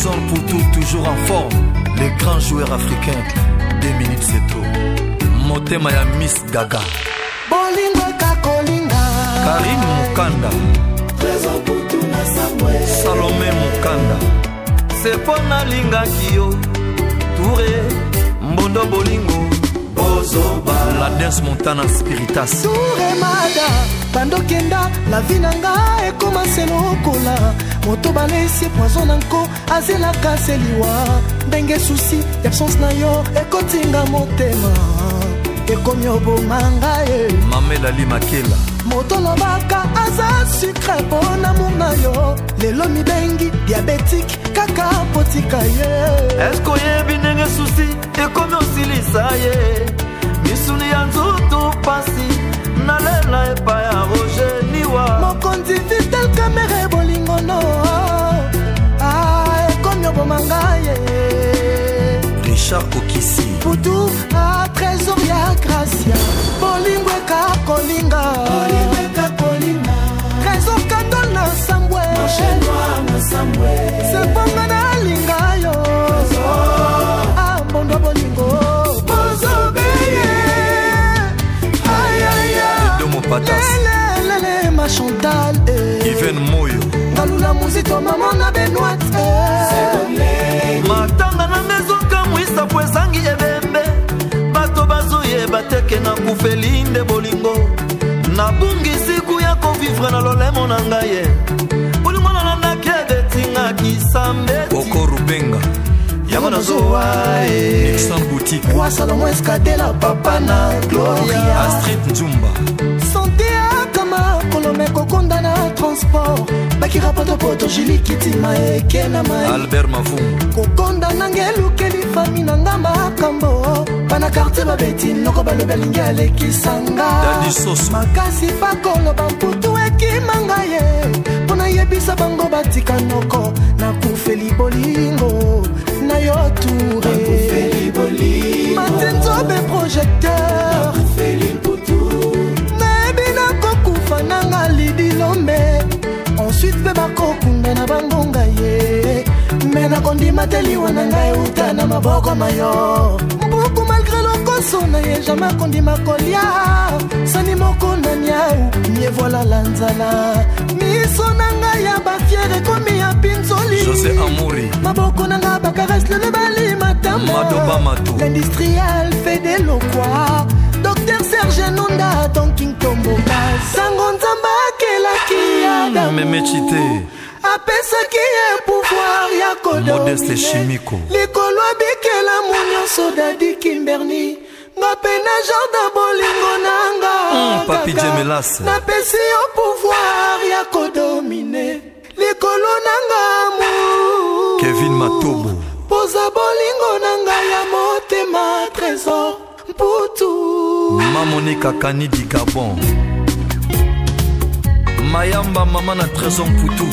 Deux hommes pour tout, toujours en forme. Les grands joueurs africains, deux minutes c'est trop. Motema ya Miss Gaga. Bolingo Kakolinga. Karim Mukanda. Salomé Mukanda. C'est pour nalingaki yo. Touré, Mbondo Bolingo. tozoba la dance montana spiritas touremada bandokenda la vi na nga ekoma se lokola moto balesi poizo na nko azelaka se liwa ndenge susi ya absence na yo ekotinga motema ekomi obomanga ye eh. mamelali makela moto lobaka aza sucre mpo na muna yo lelo mibengi diabetike kaka potika ye eske oyebi ndenge susi ekomi osilisa ye eh. misuni ya nzutu pasi nalela epai ya roger niwa mokonzi vitel kamere bolingono ah, ah, ekomi oboma ngai richard okisi putu a ah, trésor ya gracia bolingo eka kolinga tito mama na benoit matanga na mezokamwisa po ezangi ebembe bato bazoyeba teke nakufeli nde bolingo nabungi siku ya kovivre na lolemo na ngai ye bolingo na nandaki ebetingaki sambeokorubenga yango nazowaexan eh. boutique roi salomo eskadela papa na gloria astrid nzumba fenome kokonda na transport bakira potopoto jili kitima eke na maialbert mavum kokonda nange elukeli fami na ngamba akambo bana kartier babeti noko balobi alingi alekisanga makasi pakoloba mputu ekima nga ye mpo nayebisa bango batika noko nakufeli bolingo na yo ture matenzobe projecteur kondima teliwa na ngai uta na maboko mayo mbuku malgré lokoso na ye jamai kondima kolia sani moko na niau mievola la nzala miso na ngai ya bafiere ekomi ya pinzoli maboko na ngai bakarese lele balima tamolindustrial fede lokwa dr serge nunda tonking tomboka sango nzambe akelaki adammemecite hmm, apesaki ye pouvoir ya kodomine likolo abikelamu nyonso dadi kimberni nga mpe na jardin bolingo na nga hmm, napesi yo pouvoir ya kodomine likolo na nga kevin matobo poza bolingo na ngai ya motema trésor mputu mamonikakani di gabon mayamba mama na trésor mputu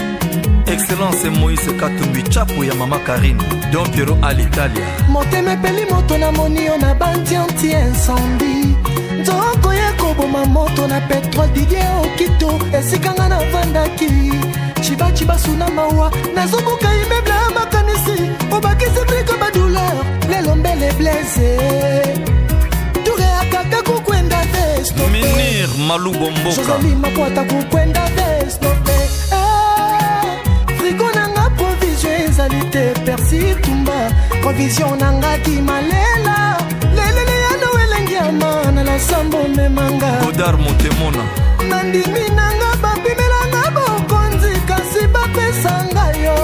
excellence moïse katumbi chapo ya mama karine don piero alitalia motema epeli moto namoni yo na bandi anti incendi nzoko ye koboma moto na petrol didie okito esika nga navandaki cibacibasu na mawa nazobuka imeble malubo mbokaoselima po ata kokwenda vesnope eh, frigo nanga provision ezali te persi tumba provision nangaki malela lelele yano elengi yama na lasambo memanga godar motemona nandimi nanga bapimelanga bokonzi kasi bapesanga yo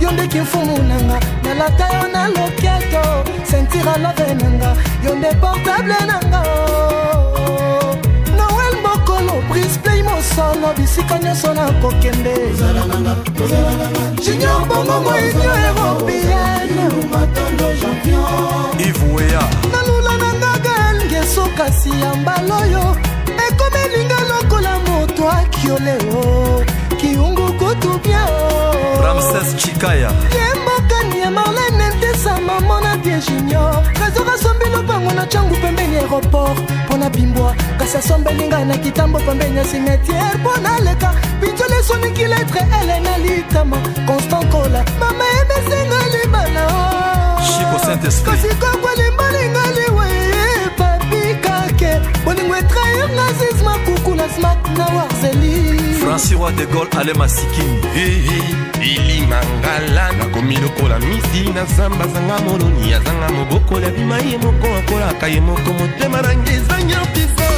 yo ndeki mfumu nanga nalata yo na loketo sentira love nanga yo nde portable nanga kosala bisika nyonso nakokende junior bongo moinio européenne nalula na ngaga ngeso kasi ya mbala oyo ekomi elinga lokola moto akioleo kiungu kutubia ramses chikaya yembakani ya marlene ntesa mamo na die junior trésor asombi lopango na cangu pembeni aéroport mpo na bimbwa kasi asombeli ngai na kitambo pambeni ya simetiere mpo naleka pinjoli esoniki letre ele na litama constant kola mama emesinga libala kasi koko limbalingali we papi kake bolingo etrair na zis makuku na smak na warzeli franci roi de gol alema sikini bilimangala nakomi lokola misi na zamba azanga moloni azanga mobokoli abima ye moko akolaka ye moko motema nange ezangi mpisa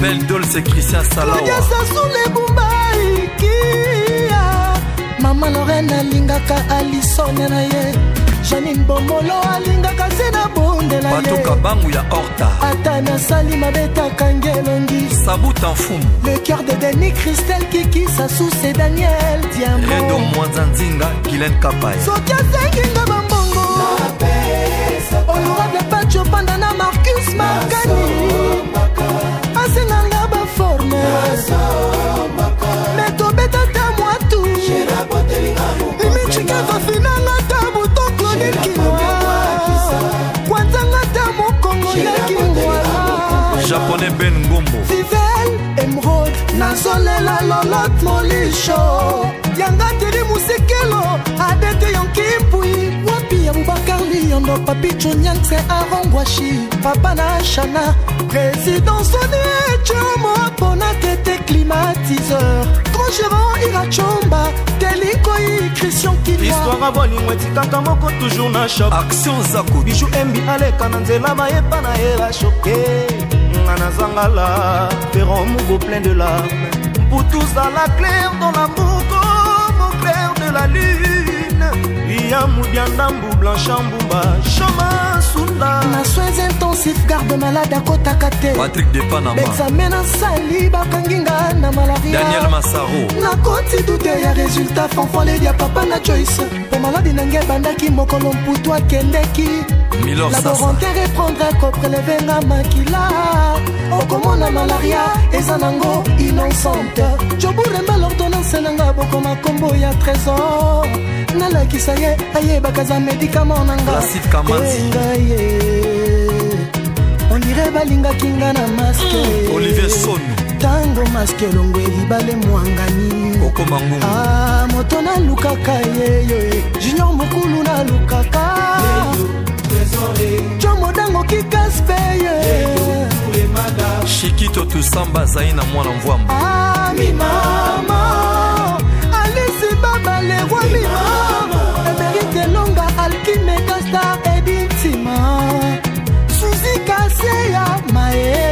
belle dolce christian salawasasulebumbaikia mama lorene alingaka alisone na ye janine bomolo alingaka se na bondela batuka bangu ya horta ata nasali mabetaka ngelongi sabuta mfumu le cœur de denis christel kikisa suse daniel diamredo mwanza nzinga gilen kapay soki asenginga bambongo honorable pacho panda na marcus marka nazolela lolot molisho yanga tedi musekelo adete yonkipui wapi ya bubakar liyondo papicho nyankse arongwashi papa na shana président soni ecomo mpona tete climatiseur grand gérant irachomba telikoi christian kilhistoire ya bolingo etikaka moko toujours na shop action zako biju embi aleka na nzela mayeba na ye bashoke nanga na zangala ferron moubo plein de larme mputusala clair dans la mouko mon clair de la lune liamu biandambu blanchamboumba choma nzambe na soins intensif garde malade akotaka te patrik de panama exame nasali bakangi nga na malaria daniel masaro nakoti dute ya résultat fanfoleli ya papa na joyce mpo maladi na ngai ebandaki mokolo mputu akendeki laborantere prendre koprelevenga makila okomona oh, malaria eza nango innocente joburemba lordonance nanga bokoma nkombo ya trésor nalakisa ye ayebaka za médikament nanga engai balingaki nga na maske ah, olivier son ntango maske elongo elibale mwangani ah, moto nalukaka yeyo junior mokulu nalukaka comodango kikaspeye shikito tusamba azali na mwana mvwamba ah, mimama alisi babalerwa mimama yeah